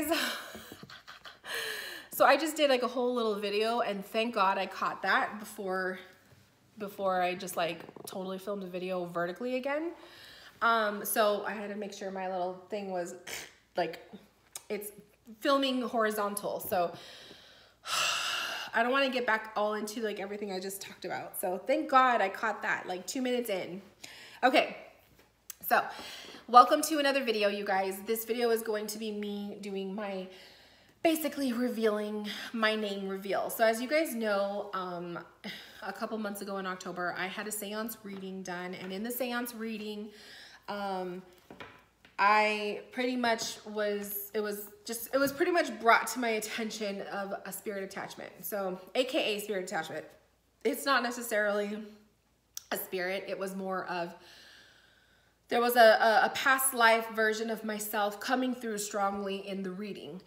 guys. so I just did like a whole little video and thank God I caught that before before I just like totally filmed a video vertically again. Um, so I had to make sure my little thing was like, it's filming horizontal. So I don't want to get back all into like everything I just talked about. So thank God I caught that like two minutes in. Okay, so welcome to another video, you guys. This video is going to be me doing my basically revealing my name reveal. So as you guys know, um, a couple months ago in October, I had a seance reading done. And in the seance reading, um, I pretty much was, it was just, it was pretty much brought to my attention of a spirit attachment. So AKA spirit attachment. It's not necessarily a spirit. It was more of, there was a, a, past life version of myself coming through strongly in the reading.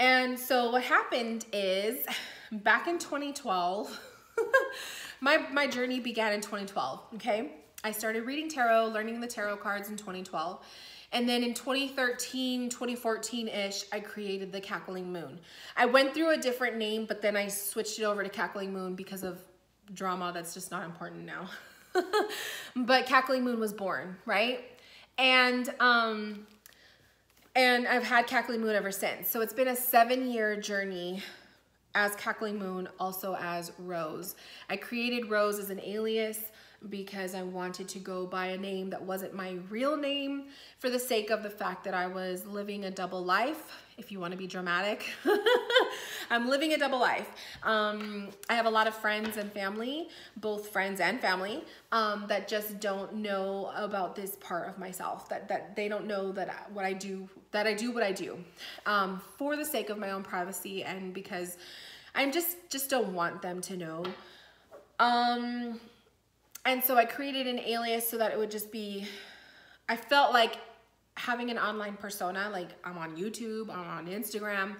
And so what happened is back in 2012, my, my journey began in 2012, okay? I started reading tarot, learning the tarot cards in 2012. And then in 2013, 2014-ish, I created the Cackling Moon. I went through a different name, but then I switched it over to Cackling Moon because of drama that's just not important now. but Cackling Moon was born, right? And um, and I've had Cackling Moon ever since. So it's been a seven year journey as Cackling Moon, also as Rose. I created Rose as an alias because I wanted to go by a name that wasn't my real name for the sake of the fact that I was living a double life, if you want to be dramatic. I'm living a double life. Um, I have a lot of friends and family, both friends and family, um, that just don't know about this part of myself, that, that they don't know that what I do, that I do what I do um, for the sake of my own privacy and because I'm just, just don't want them to know. Um, and so I created an alias so that it would just be, I felt like having an online persona, like I'm on YouTube, I'm on Instagram.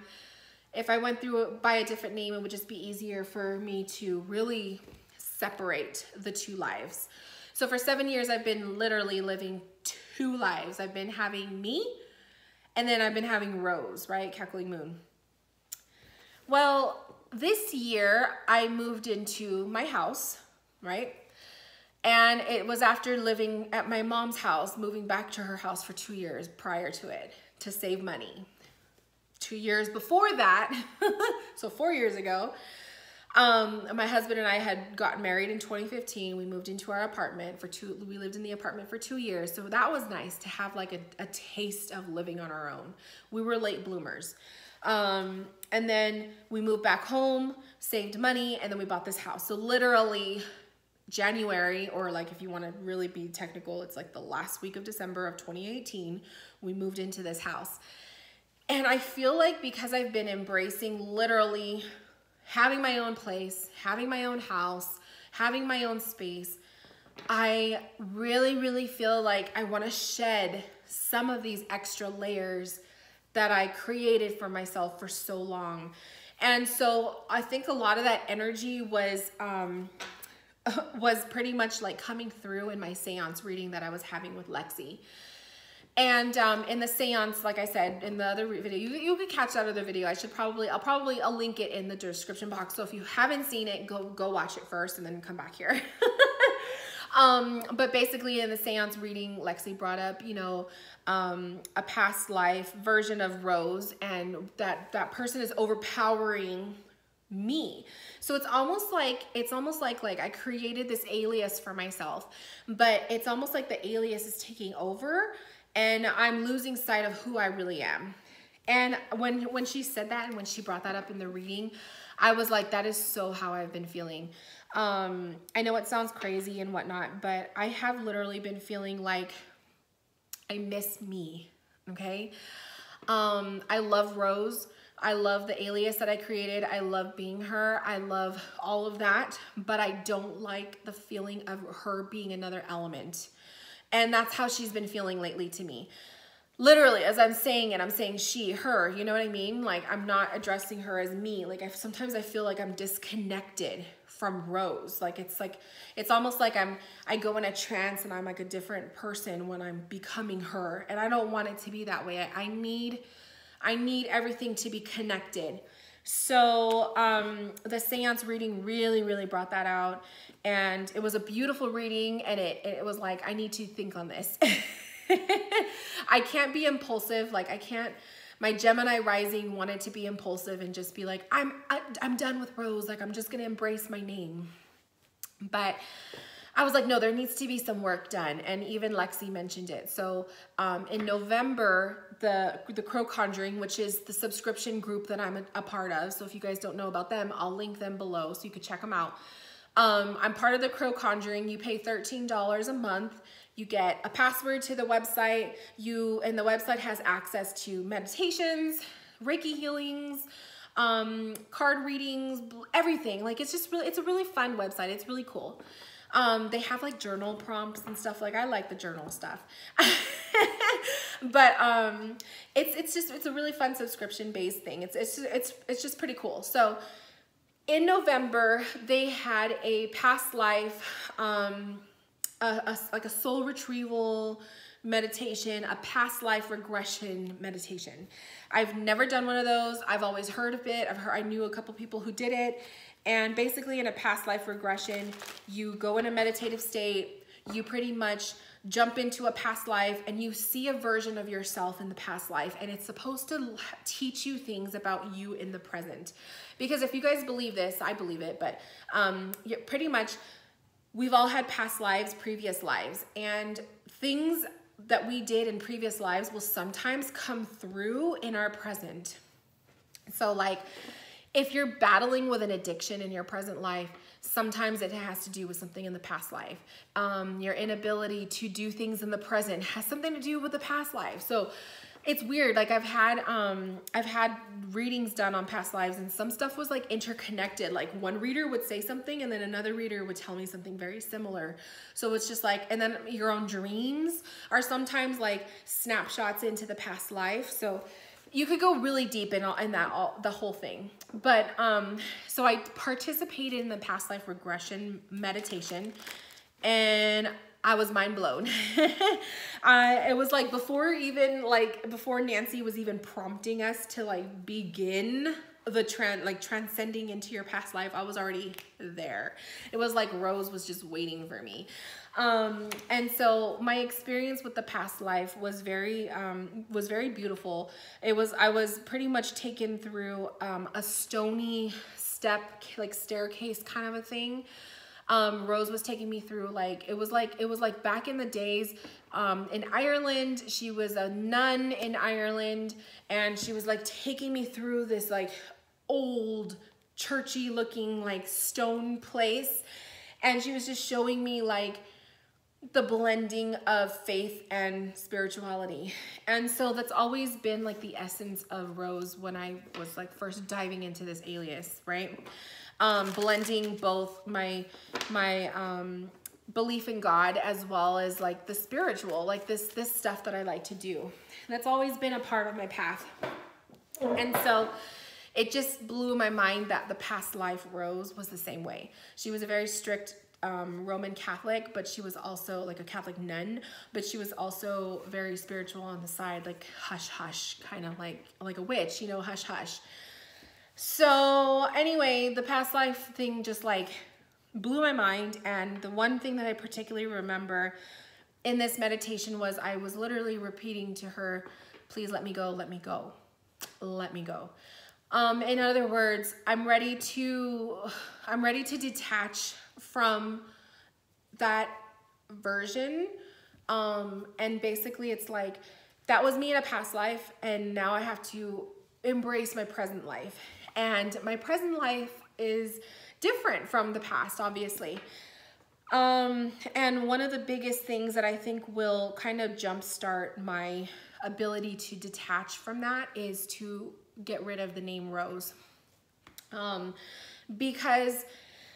If I went through it by a different name, it would just be easier for me to really separate the two lives. So for seven years, I've been literally living two lives. I've been having me, and then I've been having Rose, right? Cackling Moon. Well, this year I moved into my house, right? And it was after living at my mom's house, moving back to her house for two years prior to it to save money. Two years before that, so four years ago, um, my husband and I had gotten married in 2015. We moved into our apartment for two, we lived in the apartment for two years. So that was nice to have like a, a taste of living on our own. We were late bloomers. Um, and then we moved back home, saved money, and then we bought this house. So literally January, or like if you want to really be technical, it's like the last week of December of 2018, we moved into this house. And I feel like because I've been embracing literally having my own place, having my own house, having my own space, I really, really feel like I want to shed some of these extra layers that I created for myself for so long. And so I think a lot of that energy was um, was pretty much like coming through in my seance reading that I was having with Lexi. And um, in the seance, like I said, in the other video, you, you could catch that other video. I should probably, I'll probably, I'll link it in the description box. So if you haven't seen it, go, go watch it first and then come back here. um, but basically in the seance reading, Lexi brought up, you know, um, a past life version of Rose and that that person is overpowering me. So it's almost like it's almost like like I created this alias for myself, but it's almost like the alias is taking over and I'm losing sight of who I really am. And when when she said that and when she brought that up in the reading, I was like, that is so how I've been feeling. Um, I know it sounds crazy and whatnot, but I have literally been feeling like I miss me, okay? Um, I love Rose. I love the alias that I created. I love being her. I love all of that, but I don't like the feeling of her being another element. And that's how she's been feeling lately to me. Literally, as I'm saying it, I'm saying she, her, you know what I mean? Like I'm not addressing her as me. Like I, sometimes I feel like I'm disconnected from Rose. Like it's like, it's almost like I'm, I go in a trance and I'm like a different person when I'm becoming her. And I don't want it to be that way. I, I need, I need everything to be connected. So um, the seance reading really, really brought that out. And it was a beautiful reading. And it, it was like, I need to think on this. I can't be impulsive. Like I can't, my Gemini rising wanted to be impulsive and just be like, I'm, I, am i am done with Rose. Like I'm just going to embrace my name. But I was like, no, there needs to be some work done. And even Lexi mentioned it. So um, in November, the, the Crow Conjuring, which is the subscription group that I'm a, a, part of. So if you guys don't know about them, I'll link them below so you can check them out. Um, I'm part of the Crow Conjuring. You pay $13 a month. You get a password to the website. You And the website has access to meditations, Reiki healings, um, card readings, everything. Like it's just really, it's a really fun website. It's really cool. Um, they have like journal prompts and stuff. Like I like the journal stuff. but um, it's it's just it's a really fun subscription based thing. It's it's it's it's just pretty cool. So in November they had a past life, um, a, a, like a soul retrieval meditation, a past life regression meditation. I've never done one of those. I've always heard of it. I've heard I knew a couple people who did it and basically in a past life regression, you go in a meditative state, you pretty much jump into a past life and you see a version of yourself in the past life and it's supposed to teach you things about you in the present. Because if you guys believe this, I believe it, but um, pretty much we've all had past lives, previous lives, and things that we did in previous lives will sometimes come through in our present. So like if you're battling with an addiction in your present life, sometimes it has to do with something in the past life. Um, your inability to do things in the present has something to do with the past life. So it's weird. Like I've had, um, I've had readings done on past lives and some stuff was like interconnected. Like one reader would say something and then another reader would tell me something very similar. So it's just like, and then your own dreams are sometimes like snapshots into the past life. So you could go really deep in, all, in that all, the whole thing. But um, so I participated in the past life regression meditation, and I was mind blown. I, it was like before even like before Nancy was even prompting us to like begin the trend like transcending into your past life i was already there. It was like rose was just waiting for me. Um and so my experience with the past life was very um was very beautiful. It was i was pretty much taken through um a stony step like staircase kind of a thing. Um, Rose was taking me through like it was like it was like back in the days um, in Ireland. She was a nun in Ireland, and she was like taking me through this like old churchy looking like stone place. And she was just showing me like the blending of faith and spirituality. And so that's always been like the essence of rose when i was like first diving into this alias right? Um blending both my my um belief in god as well as like the spiritual like this this stuff that i like to do. That's always been a part of my path. And so it just blew my mind that the past life Rose was the same way. She was a very strict um, Roman Catholic, but she was also like a Catholic nun, but she was also very spiritual on the side, like hush hush, kind of like like a witch, you know, hush hush. So anyway, the past life thing just like blew my mind, and the one thing that I particularly remember in this meditation was I was literally repeating to her, "Please let me go, let me go, let me go." Um, in other words, I'm ready to, I'm ready to detach from that version. Um, and basically it's like, that was me in a past life and now I have to embrace my present life. And my present life is different from the past, obviously. Um, and one of the biggest things that I think will kind of jumpstart my ability to detach from that is to get rid of the name Rose. Um, because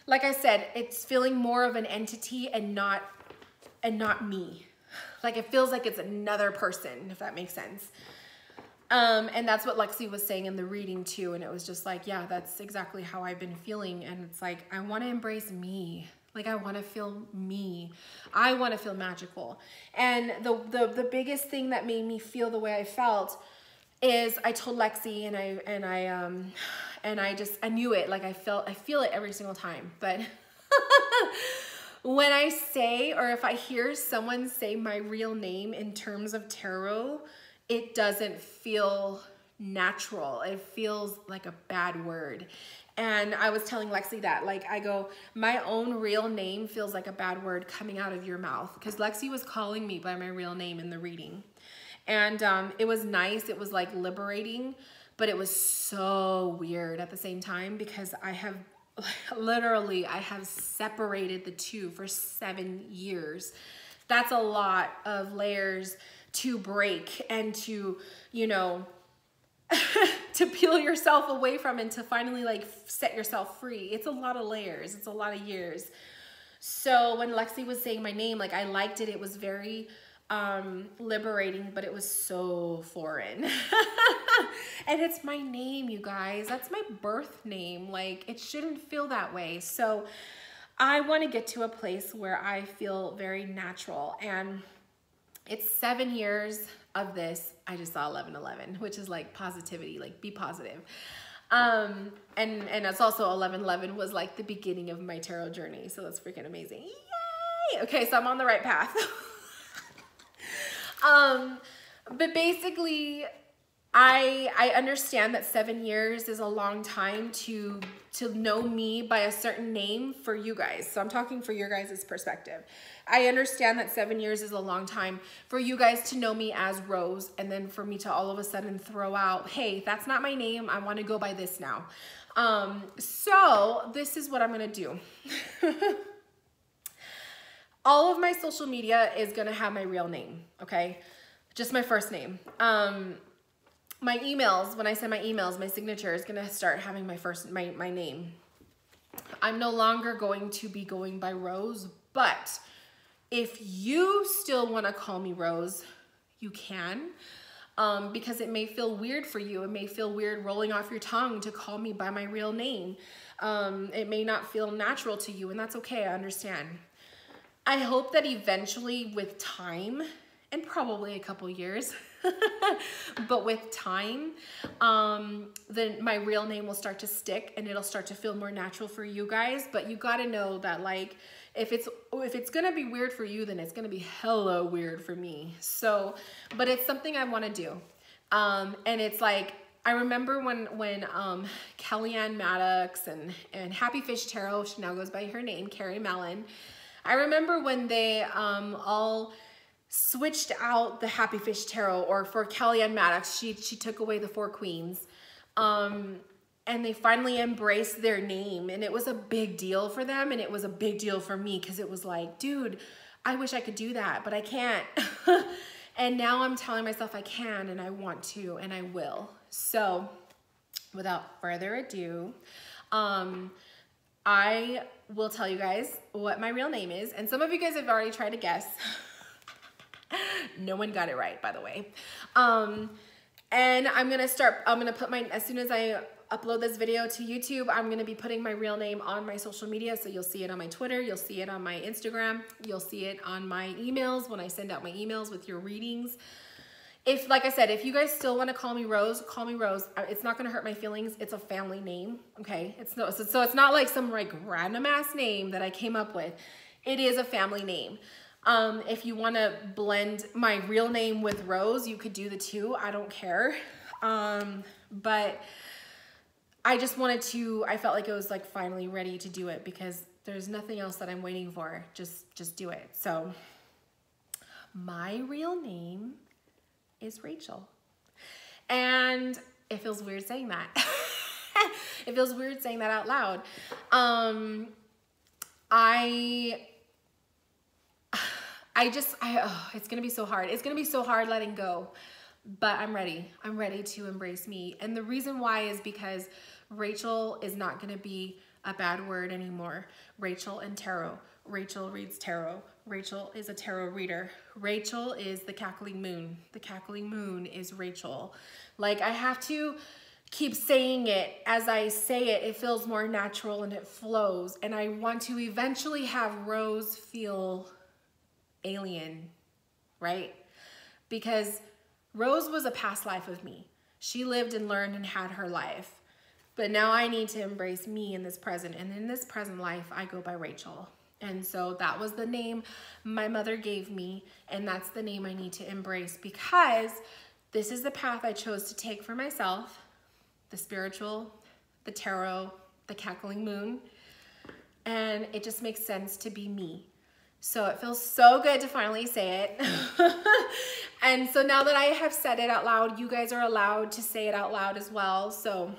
like I said, it's feeling more of an entity and not, and not me. Like it feels like it's another person, if that makes sense. Um, and that's what Lexi was saying in the reading too. And it was just like, yeah, that's exactly how I've been feeling. And it's like, I want to embrace me. Like I want to feel me. I want to feel magical. And the, the, the biggest thing that made me feel the way I felt is I told Lexi and I and I um and I just I knew it. Like I felt I feel it every single time. But when I say or if I hear someone say my real name in terms of tarot it doesn't feel natural. It feels like a bad word. And I was telling Lexi that like I go my own real name feels like a bad word coming out of your mouth. Because Lexi was calling me by my real name in the reading and um, it was nice. It was like liberating, but it was so weird at the same time because I have literally, I have separated the two for seven years. That's a lot of layers to break and to, you know, to peel yourself away from and to finally like set yourself free. It's a lot of layers. It's a lot of years. So when Lexi was saying my name, like I liked it. It was very um, liberating, but it was so foreign. and it's my name, you guys. That's my birth name. Like, it shouldn't feel that way. So, I want to get to a place where I feel very natural. And it's seven years of this. I just saw 1111, which is like positivity, like be positive. Um, and, and it's also 1111 was like the beginning of my tarot journey. So that's freaking amazing. Yay! Okay, so I'm on the right path. Um, but basically, I I understand that seven years is a long time to to know me by a certain name for you guys. So I'm talking for your guys' perspective. I understand that seven years is a long time for you guys to know me as Rose, and then for me to all of a sudden throw out, hey, that's not my name. I want to go by this now. Um, so this is what I'm gonna do. all of my social media is gonna have my real name, okay? Just my first name. Um, my emails, when I send my emails, my signature is gonna start having my first, my, my name. I'm no longer going to be going by Rose, but if you still wanna call me Rose, you can. Um, because it may feel weird for you. It may feel weird rolling off your tongue to call me by my real name. Um, it may not feel natural to you, and that's okay, I understand. I hope that eventually with time, and probably a couple years, but with time, um, then my real name will start to stick and it'll start to feel more natural for you guys. But you gotta know that like, if it's if it's gonna be weird for you, then it's gonna be hella weird for me. So, but it's something I wanna do. Um, and it's like, I remember when when um, Kelley Ann Maddox and, and Happy Fish Tarot, she now goes by her name, Carrie Mallon, I remember when they um, all switched out the Happy Fish Tarot, or for Kelley Ann Maddox, she, she took away the four queens. Um, and they finally embraced their name. And it was a big deal for them. And it was a big deal for me because it was like, dude, I wish I could do that, but I can't. and now I'm telling myself I can and I want to and I will. So without further ado, um, I will tell you guys what my real name is. And some of you guys have already tried to guess. no one got it right, by the way. Um, and I'm gonna start, I'm gonna put my, as soon as I upload this video to YouTube, I'm gonna be putting my real name on my social media. So you'll see it on my Twitter, you'll see it on my Instagram, you'll see it on my emails when I send out my emails with your readings if like I said, if you guys still want to call me Rose, call me Rose. It's not gonna hurt my feelings. It's a family name, okay? It's no, so, so it's not like some like random ass name that I came up with. It is a family name. Um, if you want to blend my real name with Rose, you could do the two. I don't care. Um, but I just wanted to. I felt like it was like finally ready to do it because there's nothing else that I'm waiting for. Just just do it. So my real name is Rachel. And it feels weird saying that. it feels weird saying that out loud. Um, I, I just, I, oh, it's gonna be so hard. It's gonna be so hard letting go, but I'm ready. I'm ready to embrace me. And the reason why is because Rachel is not gonna be a bad word anymore. Rachel and tarot. Rachel reads tarot. Rachel is a tarot reader. Rachel is the cackling moon. The cackling moon is Rachel. Like I have to keep saying it. As I say it, it feels more natural and it flows. And I want to eventually have Rose feel alien, right? Because Rose was a past life of me. She lived and learned and had her life. But now I need to embrace me in this present. And in this present life, I go by Rachel. And so that was the name my mother gave me. And that's the name I need to embrace because this is the path I chose to take for myself the spiritual, the tarot, the cackling moon. And it just makes sense to be me. So it feels so good to finally say it. and so now that I have said it out loud, you guys are allowed to say it out loud as well. So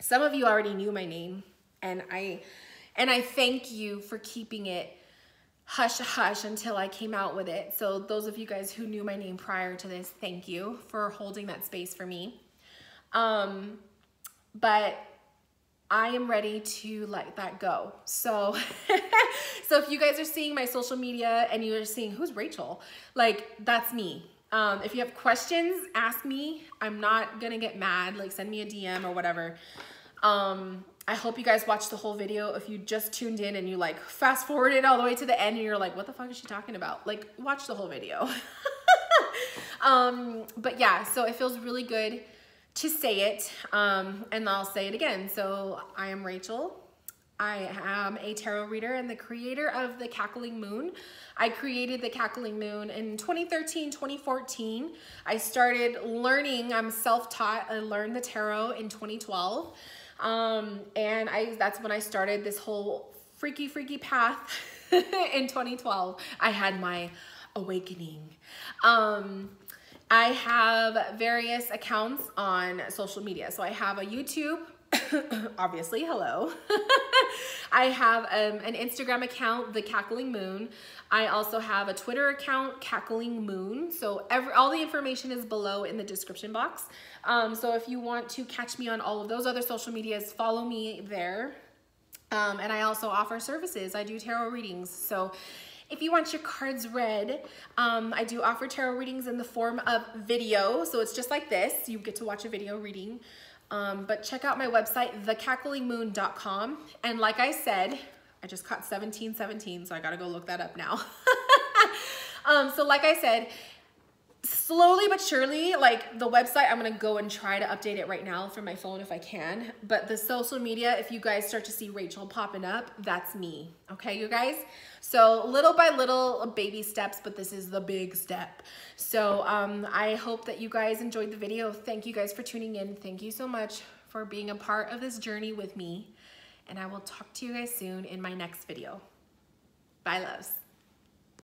some of you already knew my name and I and I thank you for keeping it hush hush until I came out with it. So those of you guys who knew my name prior to this, thank you for holding that space for me. Um, but I am ready to let that go. So, so if you guys are seeing my social media and you're seeing who's Rachel, like that's me. Um, if you have questions, ask me. I'm not gonna get mad. Like send me a DM or whatever. Um, I hope you guys watched the whole video. If you just tuned in and you like fast forwarded all the way to the end and you're like, what the fuck is she talking about? Like watch the whole video. um, but yeah, so it feels really good to say it. Um, and I'll say it again. So I am Rachel. I am a tarot reader and the creator of the Cackling Moon. I created the Cackling Moon in 2013, 2014. I started learning, I'm self-taught, I learned the tarot in 2012. Um, and I that's when I started this whole freaky, freaky path in 2012. I had my awakening. Um, I have various accounts on social media. So I have a YouTube, obviously, hello. I have um, an Instagram account, The Cackling Moon. I also have a Twitter account, Cackling Moon. So every, all the information is below in the description box. Um, so if you want to catch me on all of those other social medias, follow me there. Um, and I also offer services. I do tarot readings. So if you want your cards read, um, I do offer tarot readings in the form of video. So it's just like this. You get to watch a video reading. Um, but check out my website, thecacklingmoon.com. And like I said, I just caught 1717, so I gotta go look that up now. um, so like I said, slowly but surely, like the website, I'm gonna go and try to update it right now from my phone if I can. But the social media, if you guys start to see Rachel popping up, that's me, okay, you guys? So little by little, baby steps, but this is the big step. So um, I hope that you guys enjoyed the video. Thank you guys for tuning in. Thank you so much for being a part of this journey with me and I will talk to you guys soon in my next video. Bye, loves.